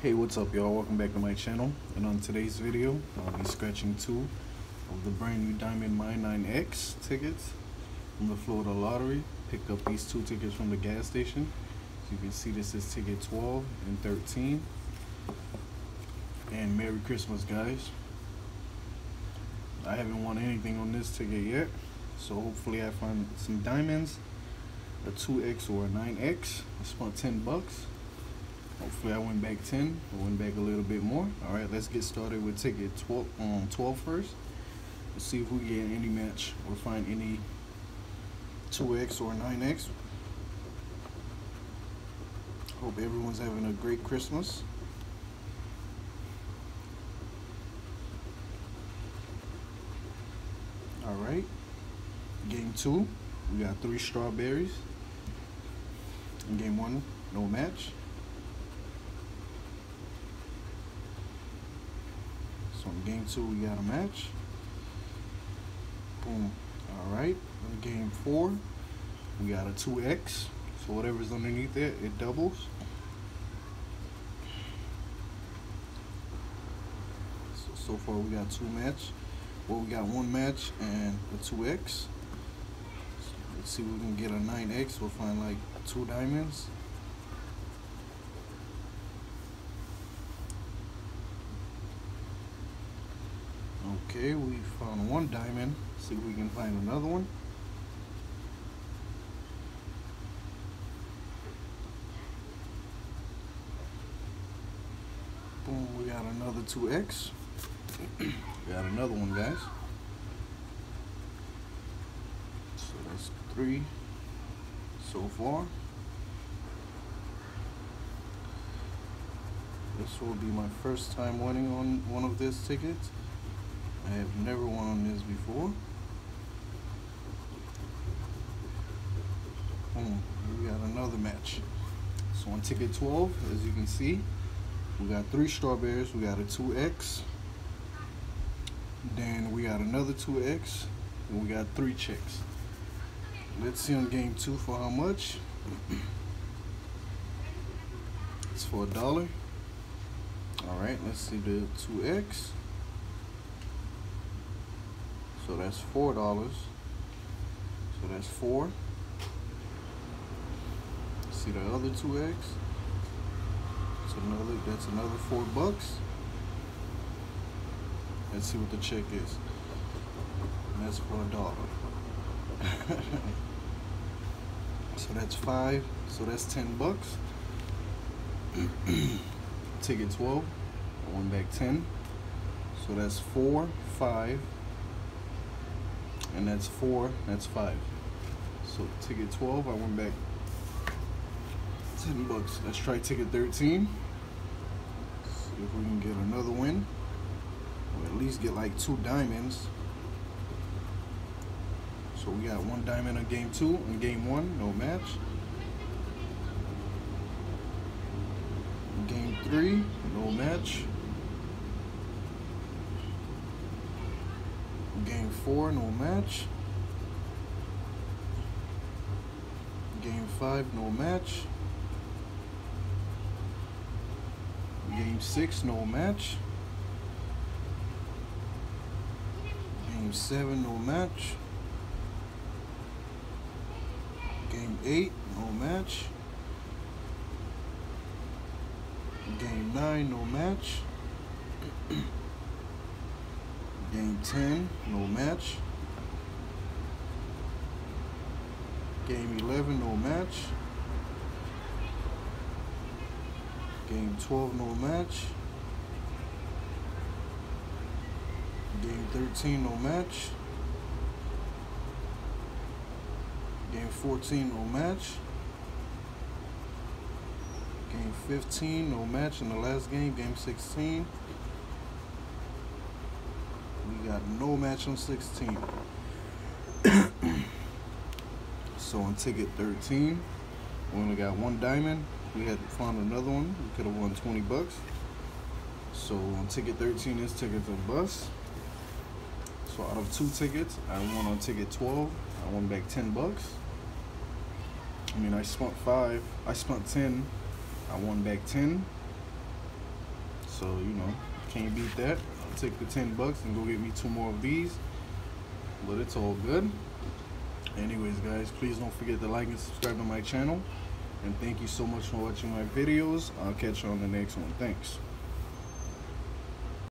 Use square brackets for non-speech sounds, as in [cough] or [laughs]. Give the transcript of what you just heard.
Hey, what's up y'all? Welcome back to my channel. And on today's video, I'll be scratching two of the brand new Diamond Mine 9X tickets from the Florida Lottery. Picked up these two tickets from the gas station. You can see, this is ticket 12 and 13. And Merry Christmas, guys. I haven't won anything on this ticket yet. So hopefully I find some diamonds, a 2X or a 9X. I spent 10 bucks. Hopefully I went back 10 I went back a little bit more. All right, let's get started with ticket 12, um, 12 first. Let's see if we get any match or find any 2X or 9X. Hope everyone's having a great Christmas. All right, game two, we got three strawberries. In game one, no match. Game two, we got a match. Boom. All right. Game four, we got a 2X. So whatever's underneath it, it doubles. So, so far we got two match. Well, we got one match and a 2X. So let's see if we can get a 9X. We'll find like two diamonds. Okay, we found one diamond. See if we can find another one. Boom, we got another 2X. we [clears throat] got another one, guys. So that's three so far. This will be my first time winning on one of these tickets. I have never won this before. Boom, we got another match. So on ticket 12, as you can see, we got three strawberries, we got a 2X, then we got another 2X, and we got three checks. Let's see on game two for how much. it's for a dollar. All right, let's see the 2X. So that's four dollars. So that's four. See the other 2X? That's another that's another four bucks. Let's see what the check is. And that's for a dollar. [laughs] so that's five. So that's ten bucks. [clears throat] Ticket 12. I won back 10. So that's four, five, and that's four, that's five. So ticket 12, I went back 10 bucks. Let's try ticket 13. See if we can get another win. Or at least get like two diamonds. So we got one diamond in game two. In game one, no match. Game three, no match. Game four, no match. Game five, no match. Game six, no match. Game seven, no match. Game eight, no match. Game nine, no match. [clears throat] Game 10, no match. Game 11, no match. Game 12, no match. Game 13, no match. Game 14, no match. Game 15, no match in the last game. Game 16. Got no match on 16. [coughs] so on ticket 13, we only got one diamond. We had to find another one. We could have won 20 bucks. So on ticket 13, this ticket's a bust. So out of two tickets, I won on ticket 12. I won back 10 bucks. I mean, I spent five. I spent 10. I won back 10. So, you know, can't beat that. Take the 10 bucks and go get me two more of these. But it's all good. Anyways, guys, please don't forget to like and subscribe to my channel. And thank you so much for watching my videos. I'll catch you on the next one. Thanks.